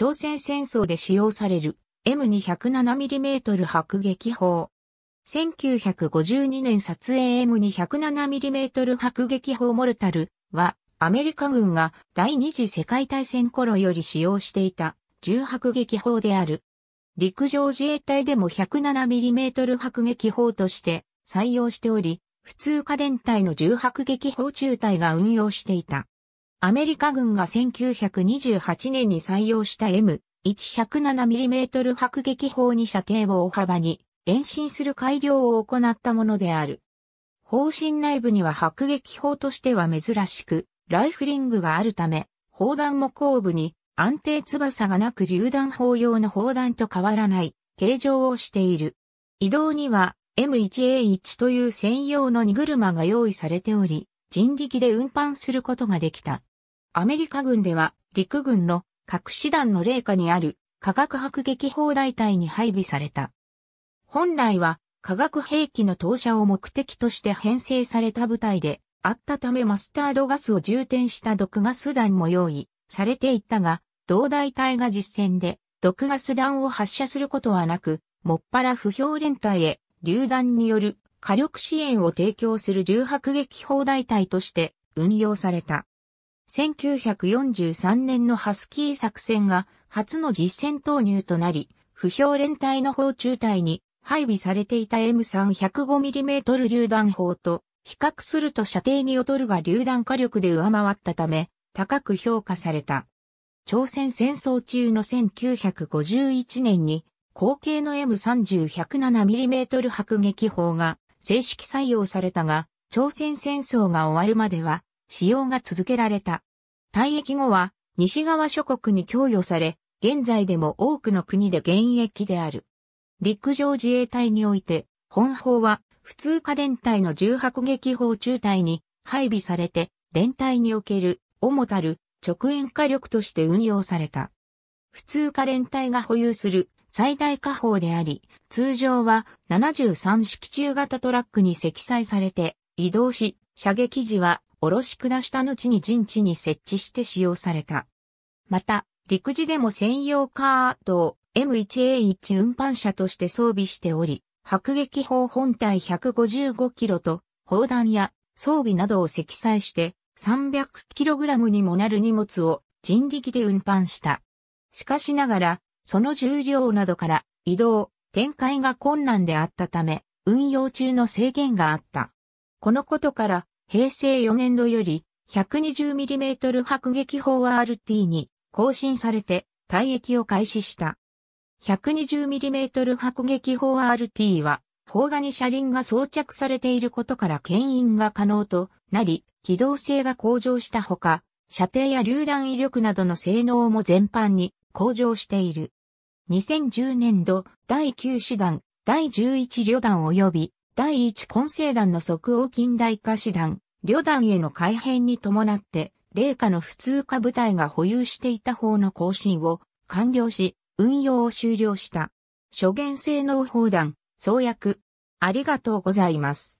朝鮮戦争で使用される M207mm 迫撃砲。1952年撮影 M207mm 迫撃砲モルタルはアメリカ軍が第二次世界大戦頃より使用していた重迫撃砲である。陸上自衛隊でも 107mm 迫撃砲として採用しており、普通可連隊の重迫撃砲中隊が運用していた。アメリカ軍が1928年に採用した M107mm 迫撃砲に射程を大幅に延伸する改良を行ったものである。砲身内部には迫撃砲としては珍しく、ライフリングがあるため、砲弾も後部に安定翼がなく榴弾砲用の砲弾と変わらない形状をしている。移動には M1A1 という専用の荷車が用意されており、人力で運搬することができた。アメリカ軍では陸軍の核師団の霊下にある化学迫撃砲大隊に配備された。本来は化学兵器の投射を目的として編成された部隊であったためマスタードガスを充填した毒ガス弾も用意されていったが、同大隊が実戦で毒ガス弾を発射することはなく、もっぱら不評連隊へ榴弾による火力支援を提供する重迫撃砲大隊として運用された。1943年のハスキー作戦が初の実戦投入となり、不評連隊の砲中隊に配備されていた M3 105mm 榴弾砲と比較すると射程に劣るが榴弾火力で上回ったため高く評価された。朝鮮戦争中の1951年に後継の M30-107mm 迫撃砲が正式採用されたが、朝鮮戦争が終わるまでは使用が続けられた。退役後は西側諸国に供与され、現在でも多くの国で現役である。陸上自衛隊において、本砲は普通科連隊の重迫撃砲中隊に配備されて、連隊における主たる直縁火力として運用された。普通科連隊が保有する最大火砲であり、通常は73式中型トラックに積載されて移動し、射撃時は下ろし下した後に陣地に設置して使用された。また、陸自でも専用カードを M1A1 運搬車として装備しており、迫撃砲本体155キロと砲弾や装備などを積載して300キログラムにもなる荷物を人力で運搬した。しかしながら、その重量などから移動、展開が困難であったため、運用中の制限があった。このことから、平成4年度より 120mm 迫撃砲 RT に更新されて退役を開始した。120mm 迫撃砲 RT は、砲画に車輪が装着されていることから牽引が可能となり、機動性が向上したほか、射程や榴弾威力などの性能も全般に向上している。2010年度第9師団、第11旅団及び第一混成団の即応近代化師団、旅団への改編に伴って、霊下の普通科部隊が保有していた方の更新を完了し、運用を終了した。諸元性能砲弾、創薬。ありがとうございます。